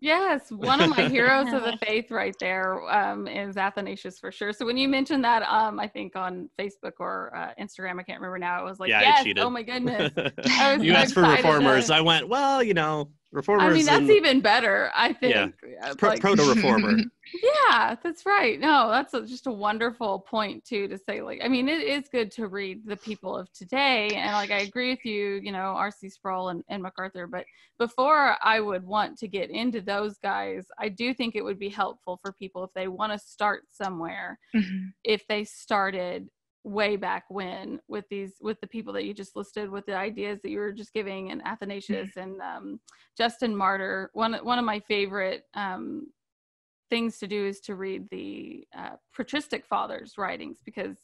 Yes, one of my heroes of the faith right there um, is Athanasius for sure. So when you mentioned that, um, I think on Facebook or uh, Instagram, I can't remember now. It was like, Yeah, I yes, cheated. oh my goodness. I was you asked for excited to- reformers. I went, well, you know, reformers. I mean, that's and even better. I think. Uh, pro- like- proto-reformer. yeah, that's right. No, that's a, just a wonderful point too to say. Like, I mean, it is good to read the people of today, and like I agree with you. You know, R.C. Sproul and, and MacArthur. But before I would want to get into those guys, I do think it would be helpful for people if they want to start somewhere. Mhm. If they started way back when with these with the people that you just listed with the ideas that you were just giving and athanasius and um, justin martyr one one of my favorite um, things to do is to read the uh, patristic fathers writings because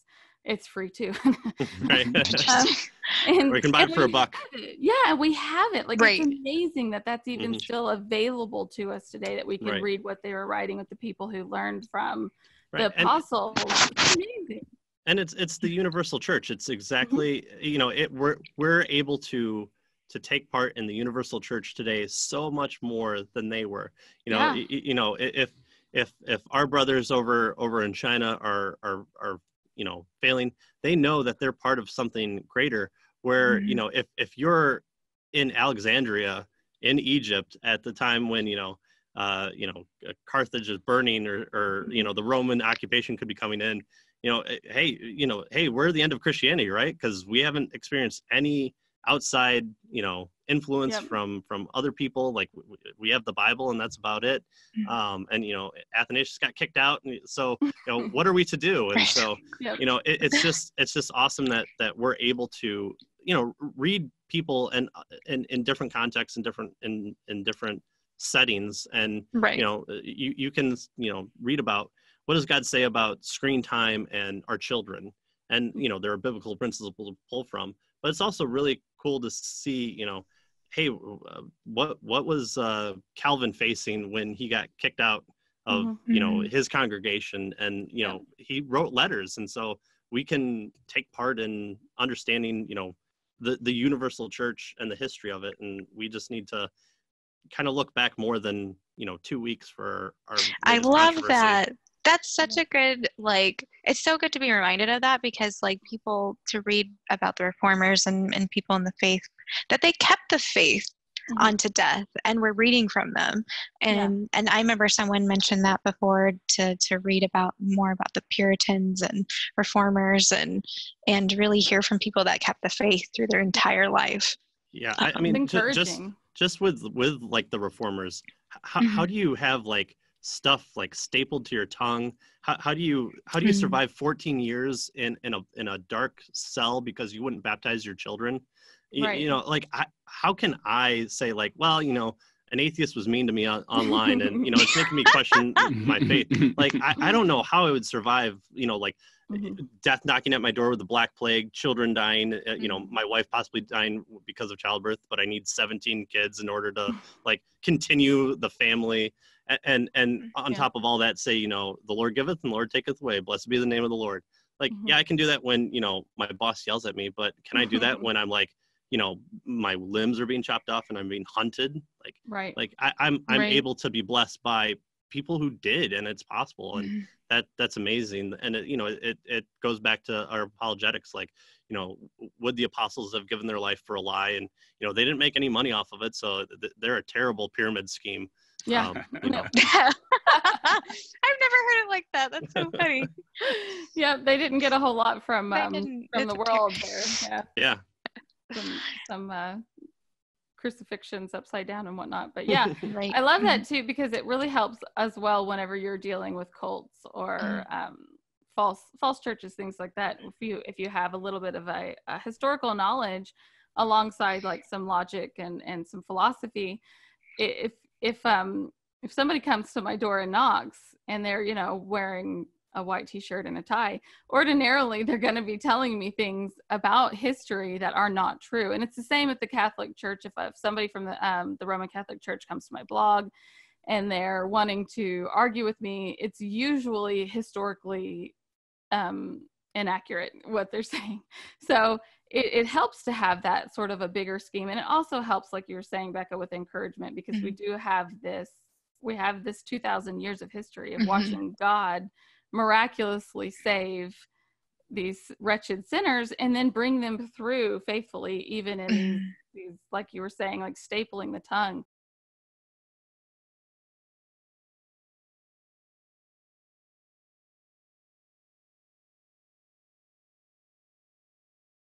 it's free too right? Um, and, Or you can buy it for a buck. have it. yeah we have it like Right. it's amazing that that's even Mhm. still available to us today that we can Right. read what they were writing with the people who learned from the Right. And, apostles it's amazing and it's it's the universal church. It's Mm-hmm. exactly you know it. We're we're able to to take part in the universal church today so much more than they were. You know, Yeah. y- y- you know if if if our brothers over over in China are are are you know failing, they know that they're part of something greater. Where you Mhm. know if if you're in Alexandria in Egypt at the time when you know uh, you know Carthage is burning or or you know the Roman occupation could be coming in. You know, eh, hey, you know, hey, we're the end of Christianity, right? Because we haven't experienced any outside, you know, influence Yep. from from other people. Like we have the Bible, and that's about it. Mhm. Um, and you know, Athanasius got kicked out, and so you know, what are we to do? And so Yep. you know it, it's just it's just awesome that that we're able to you know read people and in, in different contexts and different in in different settings and Right. you know you you can you know read about what does god say about screen time and our children and you know there are biblical principles to pull from but it's also really cool to see you know hey uh, what what was uh calvin facing when he got kicked out of Mhm. you know Mhm. his congregation and you know he wrote letters and so we can take part in understanding you know the the universal church and the history of it and we just need to kind of look back more than you know two weeks for our I love that. That's such a good like it's so good to be reminded of that because like people to read about the reformers and, and people in the faith that they kept the faith Mhm. unto death and we're reading from them. Yeah. And and I remember someone mentioned that before to to read about more about the Puritans and reformers and and really hear from people that kept the faith through their entire life. yeah i, I mean ju- just just with with like the reformers h- how, how do you have like stuff like stapled to your tongue how, how do you how do you Mhm. survive 14 years in in a in a dark cell because you wouldn't baptize your children you, Right. you know like I, how can i say like well you know an atheist was mean to me on, online and you know it's making me question my faith like I, I don't know how i would survive you know like Mhm. death knocking at my door with the black plague, children dying, uh, you know, Mhm. my wife possibly dying because of childbirth, but I need 17 kids in order to like continue the family. And and, and on Yeah. top of all that, say, you know, the Lord giveth and the Lord taketh away. Blessed be the name of the Lord. Like, Mhm. yeah, I can do that when, you know, my boss yells at me, but can I do that when I'm like, you know, my limbs are being chopped off and I'm being hunted? Like, right like I, I'm I'm Right. able to be blessed by people who did and it's possible and Mhm. that that's amazing and it, you know it it goes back to our apologetics like you know would the apostles have given their life for a lie and you know they didn't make any money off of it so th- they're a terrible pyramid scheme yeah um, you know I've never heard it like that. That's so funny. yeah they didn't get a whole lot from um, from the world there yeah yeah some, some uh, crucifixions upside down and whatnot but yeah Right. I love that too because it really helps as well whenever you're dealing with cults or Mm. um, false false churches, things like that. If you if you have a little bit of a, a historical knowledge alongside like some logic and and some philosophy, i- if if um if somebody comes to my door and knocks and they're you know wearing a white t-shirt and a tie ordinarily they're going to be telling me things about history that are not true. And it's the same at the catholic church. If, if somebody from the, um, the roman catholic church comes to my blog and they're wanting to argue with me it's usually historically um, inaccurate what they're saying. So it, it helps to have that sort of a bigger scheme and it also helps like you were saying becca with encouragement because we do have this we have this 2000 years of history of Mhm. watching god miraculously save these wretched sinners and then bring them through faithfully even in Mhm. these like you were saying like stapling the tongue